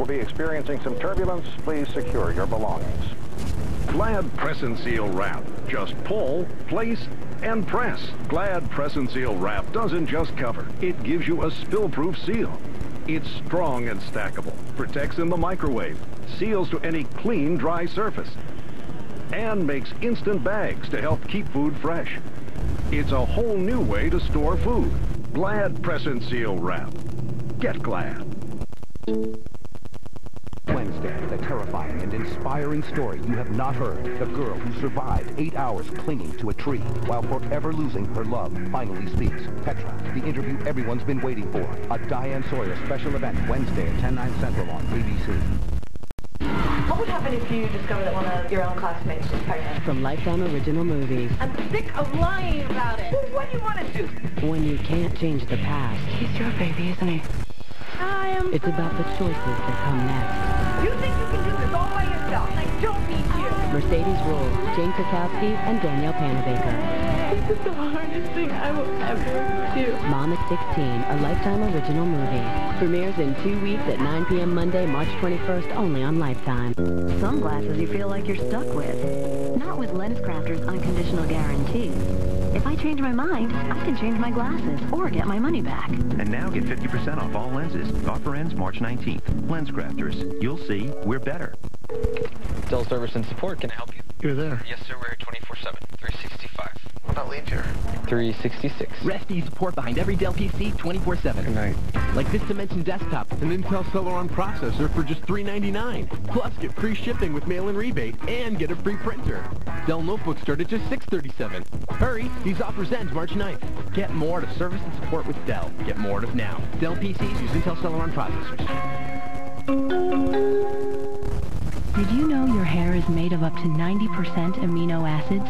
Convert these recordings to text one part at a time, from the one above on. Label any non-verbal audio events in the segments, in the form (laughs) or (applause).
will be experiencing some turbulence. Please secure your belongings. Glad Press and Seal Wrap. Just pull, place, and press. Glad Press and Seal Wrap doesn't just cover. It gives you a spill-proof seal. It's strong and stackable, protects in the microwave, seals to any clean, dry surface, and makes instant bags to help keep food fresh. It's a whole new way to store food. Glad Press and Seal Wrap. Get Glad. Wednesday, the terrifying and inspiring story you have not heard. The girl who survived eight hours clinging to a tree while forever losing her love finally speaks. Petra, the interview everyone's been waiting for. A Diane Sawyer special event Wednesday at 10, 9 central on ABC. What would happen if you discovered that one of your own classmates was pregnant? From Lifetime Original Movies. I'm sick of lying about it. Well, what do you want to do? When you can't change the past. He's your baby, isn't he? I am. It's about the choices that come next. Mercedes Ruehl, Jane Krakowski, and Danielle Panabaker. This is the hardest thing I will ever do. Mom at 16, a Lifetime Original Movie. Premieres in two weeks at 9 p.m. Monday, March 21st, only on Lifetime. Sunglasses you feel like you're stuck with. Not with LensCrafters Unconditional Guarantee. If I change my mind, I can change my glasses or get my money back. And now get 50% off all lenses. Offer ends March 19th. LensCrafters. You'll see we're better. Dell Service and Support, can I help you? You're there. Yes, sir. We're here 24-7. 365. What about lead year? 366. Resty support behind every Dell PC 24-7. Good night. Like this Dimension desktop. An Intel Celeron processor for just 399. Plus, get free shipping with mail-in rebate and get a free printer. Dell notebooks start at just 637. Hurry, these offers end March 9th. Get more to service and support with Dell. Get more out of now. Dell PCs use Intel Celeron processors. Did you know your hair is made of up to 90% amino acids?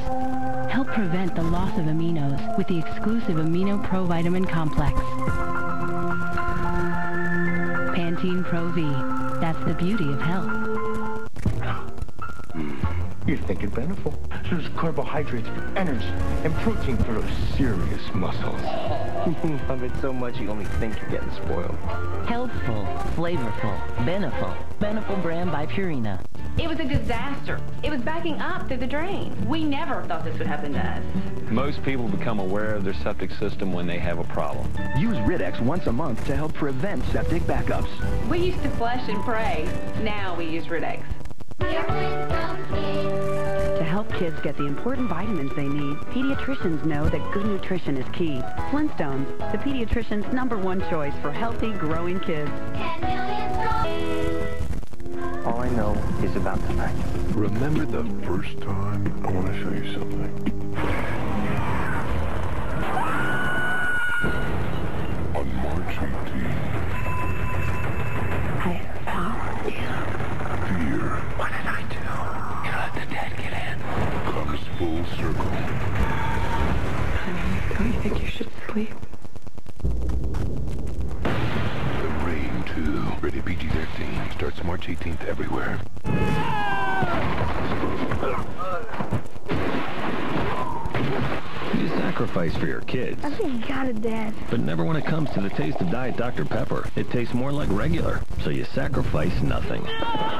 Help prevent the loss of aminos with the exclusive Amino Pro Vitamin Complex. Pantene Pro V. That's the beauty of health. Hmm. You're thinking plentiful. There's carbohydrates for energy and protein for those serious muscles. you (laughs) Love it so much you only think you're getting spoiled. Healthful, flavorful, Beneful. Beneful brand by Purina. It was a disaster. It was backing up through the drain. We never thought this would happen to us. Most people become aware of their septic system when they have a problem. Use Rid-X once a month to help prevent septic backups. We used to flush and pray. Now we use Rid-X. To help kids get the important vitamins they need, pediatricians know that good nutrition is key. Flintstones, the pediatrician's number one choice for healthy, growing kids. All I know is about tonight. Remember the first time? I want to show you something. On March 18th. I found you. Fear. What did I do? You let the dead get in. Comes full circle. Honey, don't you think you should sleep? 2. Rated PG-13. Starts March 18th everywhere. You sacrifice for your kids. I think you got it, Dad. But never when it comes to the taste of Diet Dr. Pepper. It tastes more like regular, so you sacrifice nothing. It's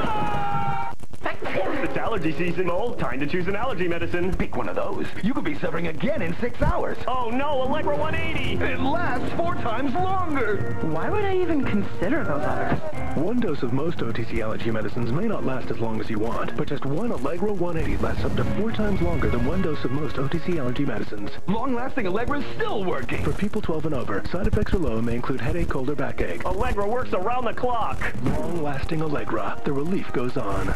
allergy season, Mo. Time to choose an allergy medicine. Pick one of those. You could be suffering again in six hours. Oh no, Allegra 180! It lasts four times longer. Why would I even consider those others? One dose of most OTC allergy medicines may not last as long as you want, but just one Allegra 180 lasts up to four times longer than one dose of most OTC allergy medicines. Long-lasting Allegra is still working. For people 12 and over, side effects are low and may include headache, cold, or backache. Allegra works around the clock. Long-lasting Allegra. The relief goes on.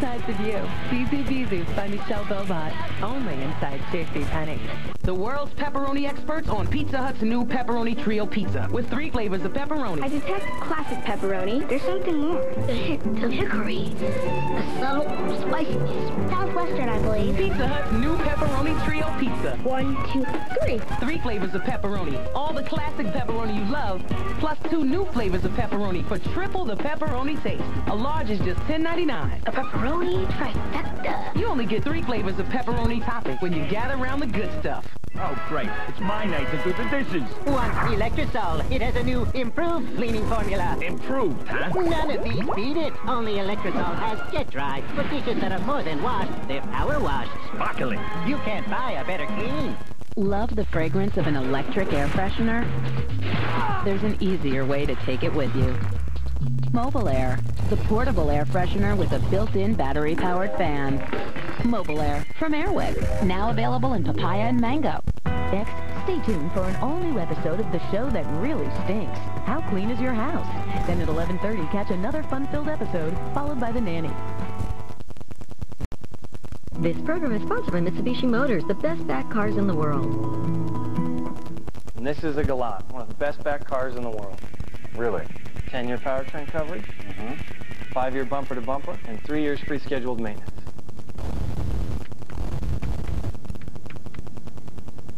Sides of you, Bisou Bisou by Michele Bohbot. Only inside J.C. Penney. The world's pepperoni experts on Pizza Hut's new Pepperoni Trio Pizza with three flavors of pepperoni. I detect classic pepperoni. There's something more. A hint of hickory. A subtle spiciness. Southwestern, I believe. Pizza Hut's new Pepperoni Trio Pizza. One, two, three. Three flavors of pepperoni. All the classic pepperoni you love, plus two new flavors of pepperoni for triple the pepperoni taste. A large is just $10.99. A pepperoni pepperoni trifecta. You only get three flavors of pepperoni topping when you gather around the good stuff. Oh, great. It's my night to do the dishes. Want Electrasol. It has a new improved cleaning formula. Improved, huh? None of these beat it. Only Electrasol has jet dry. For dishes that are more than washed, they're power washed. Sparkling. You can't buy a better clean. Love the fragrance of an electric air freshener? There's an easier way to take it with you. Mobile Air, the portable air freshener with a built-in battery-powered fan. Mobile Air from Airwick, now available in papaya and mango. Next, stay tuned for an all-new episode of the show that really stinks. How clean is your house? Then at 11:30, catch another fun-filled episode, followed by the nanny. This program is sponsored by Mitsubishi Motors, the best back cars in the world. And this is a Galant, one of the best back cars in the world. Really? 10-year powertrain coverage, Mm-hmm. five-year bumper-to-bumper, and three years free scheduled maintenance.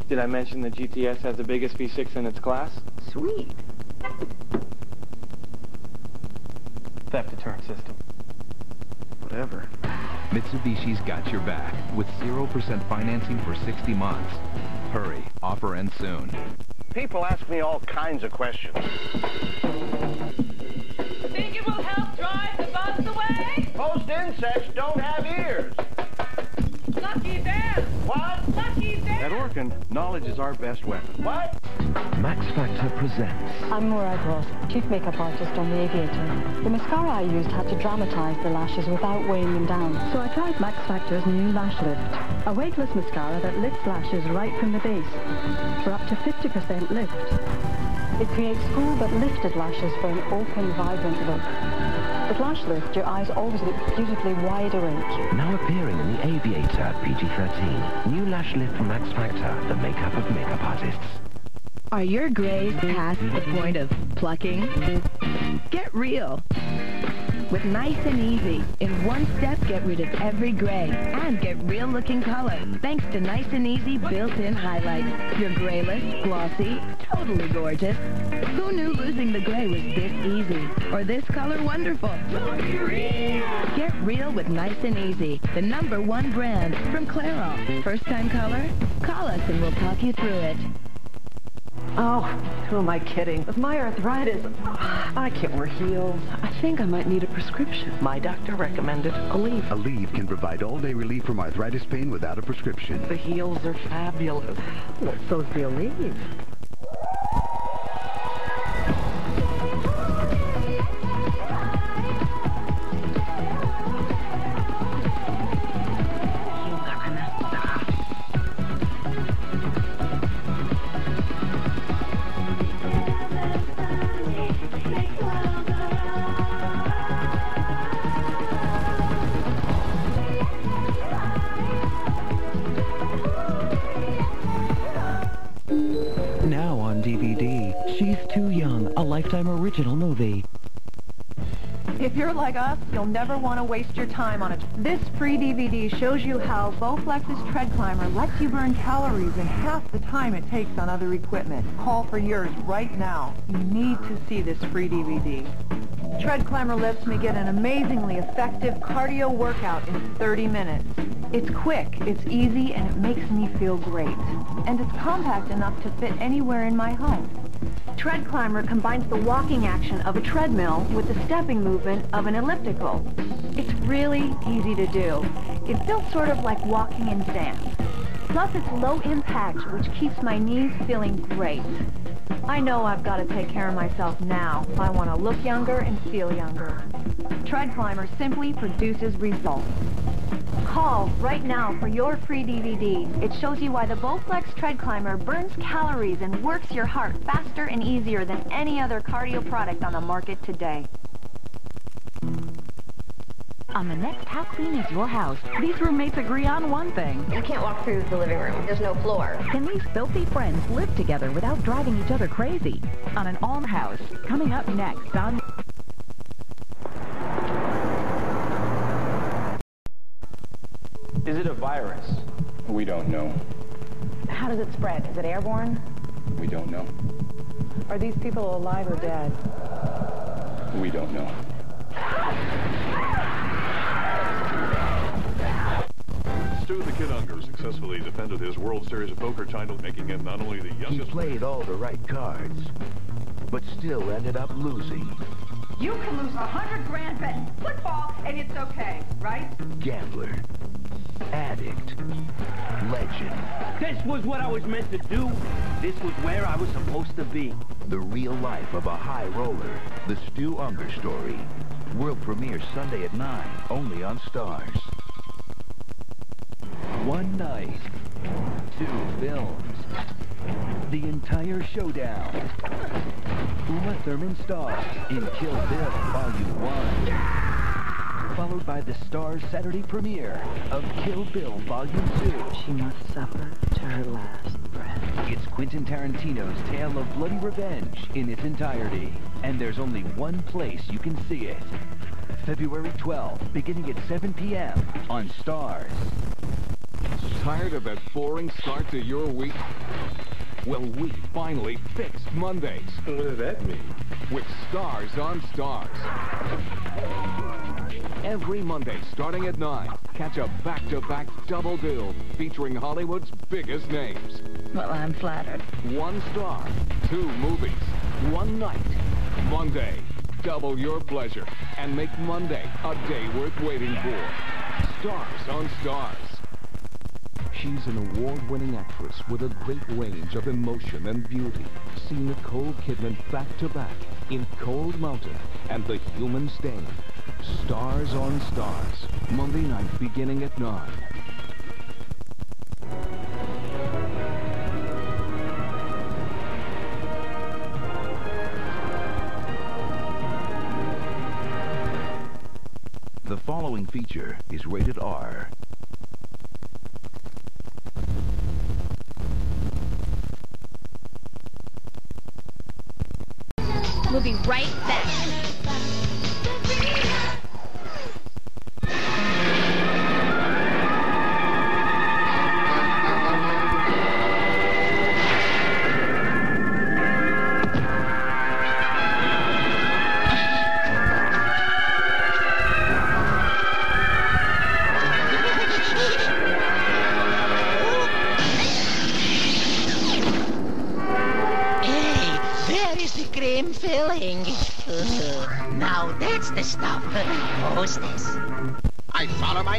Did I mention the GTS has the biggest V6 in its class? Sweet. Theft deterrent system. Whatever. Mitsubishi's got your back with 0% financing for 60 months. Hurry, offer ends soon. People ask me all kinds of questions. Most insects don't have ears. Lucky them! What? Lucky them! At Orkin, knowledge is our best weapon. What? Max Factor presents I'm Morag Ross, Chief Makeup Artist on The Aviator. The mascara I used had to dramatize the lashes without weighing them down, so I tried Max Factor's new Lash Lift, a weightless mascara that lifts lashes right from the base for up to 50% lift. It creates full but lifted lashes for an open, vibrant look. With Lash Lift, your eyes always look beautifully wide awake. now appearing in The Aviator PG-13. New Lash Lift from Max Factor, the makeup of makeup artists. Are your grays past the point of plucking? Get real. With Nice and Easy. In one step, get rid of every gray and get real looking color. Thanks to Nice and Easy built-in highlights. You're grayless, glossy, totally gorgeous. Who knew losing the gray was this easy? Or this color wonderful? Get real with Nice and Easy, the number one brand from Clairol. First time color? Call us and we'll talk you through it. Oh, who am I kidding? With my arthritis, I can't wear heels. I think I might need a prescription. My doctor recommended Aleve. Aleve can provide all-day relief from arthritis pain without a prescription. The heels are fabulous. Well, so's the Aleve. Like us, you'll never want to waste your time on it. This free DVD shows you how Bowflex's Tread Climber lets you burn calories in half the time it takes on other equipment. Call for yours right now. You need to see this free DVD. Tread Climber lets me get an amazingly effective cardio workout in 30 minutes. It's quick, it's easy, and it makes me feel great. And it's compact enough to fit anywhere in my home. Tread Climber combines the walking action of a treadmill with the stepping movement of an elliptical. It's really easy to do. It feels sort of like walking in dance. Plus, it's low impact, which keeps my knees feeling great. I know I've got to take care of myself now if I want to look younger and feel younger. Tread Climber simply produces results. Call right now for your free DVD. It shows you why the Bowflex Tread Climber burns calories and works your heart faster and easier than any other cardio product on the market today. On the next How Clean is Your House, these roommates agree on one thing. You can't walk through the living room. There's no floor. Can these filthy friends live together without driving each other crazy? On an Alm House, coming up next on... Is it a virus? We don't know. How does it spread? Is it airborne? We don't know. Are these people alive or dead? We don't know. Stu the Kid Ungar successfully defended his World Series of Poker title, making him not only the youngest... He played all the right cards, but still ended up losing. You can lose a hundred grand betting football, and it's okay, right? Gambler. Addict. Legend. This was what I was meant to do. This was where I was supposed to be. The real life of a high roller. The Stu Ungar story. World premiere Sunday at 9, only on Starz. One night, two films, the entire showdown. Uma Thurman stars in Kill Bill Volume 1. Followed by the Starz Saturday premiere of Kill Bill Volume 2. She must suffer to her last breath. It's Quentin Tarantino's tale of bloody revenge in its entirety. And there's only one place you can see it. February 12th, beginning at 7 p.m. on Starz. Tired of that boring start to your week? Well, we finally fixed Mondays. What does that mean? With Stars on Starz. Every Monday, starting at 9, catch a back-to-back double bill featuring Hollywood's biggest names. Well, I'm flattered. One star, two movies, one night. Monday, double your pleasure and make Monday a day worth waiting for. Stars on Starz. She's an award-winning actress with a great range of emotion and beauty. See Nicole Kidman back-to-back in Cold Mountain and The Human Stain. Stars on Starz. Monday night beginning at 9. The following feature is rated R. We'll be right back.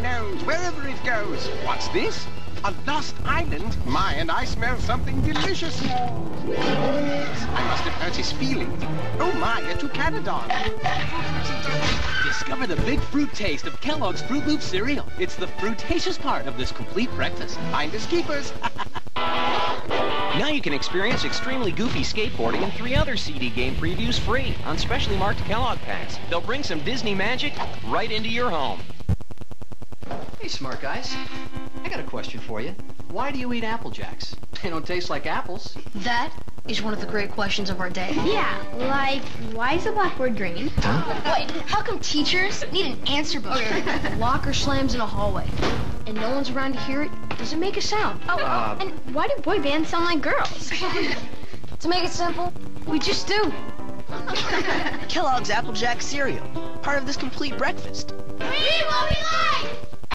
Nose wherever it goes. What's this? A lost island? My, and I smell something delicious. I must have hurt his feelings. Oh my, a toucanodon. Discover the big fruit taste of Kellogg's Froot Loop cereal. It's the fruitacious part of this complete breakfast. Finders keepers. (laughs) Now you can experience extremely goofy skateboarding and three other CD game previews free on specially marked Kellogg packs. They'll bring some Disney magic right into your home. Hey, smart guys. I got a question for you. Why do you eat Apple Jacks? They don't taste like apples. That is one of the great questions of our day. Yeah, like, why is the blackboard green? Wait, how come teachers need an answer book? The locker slams in a hallway, and no one's around to hear it. Does it make a sound? Oh, Uh, and why do boy bands sound like girls? (laughs) to make it simple, we just do. Kellogg's Applejack cereal, part of this complete breakfast. We will be live!